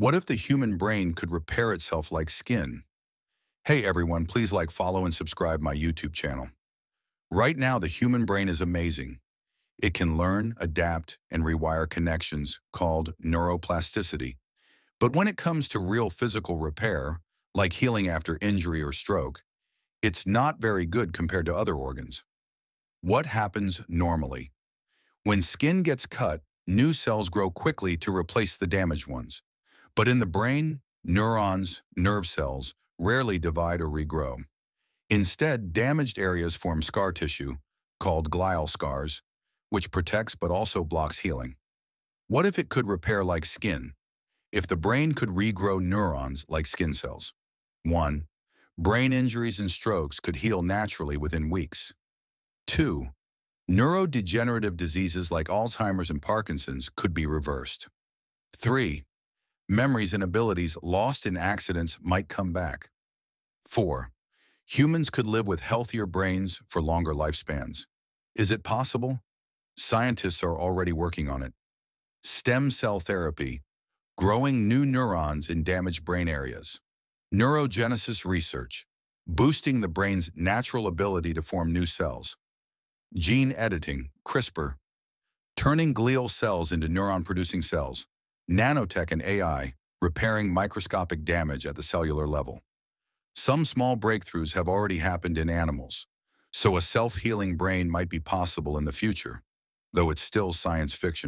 What if the human brain could repair itself like skin? Hey everyone, please like, follow, and subscribe my YouTube channel. Right now, the human brain is amazing. It can learn, adapt, and rewire connections called neuroplasticity. But when it comes to real physical repair, like healing after injury or stroke, it's not very good compared to other organs. What happens normally? When skin gets cut, new cells grow quickly to replace the damaged ones. But in the brain, neurons, nerve cells, rarely divide or regrow. Instead, damaged areas form scar tissue, called glial scars, which protects but also blocks healing. What if it could repair like skin? If the brain could regrow neurons like skin cells? 1. Brain injuries and strokes could heal naturally within weeks. 2. Neurodegenerative diseases like Alzheimer's and Parkinson's could be reversed. 3. Memories and abilities lost in accidents might come back. 4. Humans could live with healthier brains for longer lifespans. Is it possible? Scientists are already working on it. Stem cell therapy, growing new neurons in damaged brain areas. Neurogenesis research, boosting the brain's natural ability to form new cells. Gene editing, CRISPR, turning glial cells into neuron-producing cells nanotech and AI, repairing microscopic damage at the cellular level. Some small breakthroughs have already happened in animals, so a self-healing brain might be possible in the future, though it's still science fiction.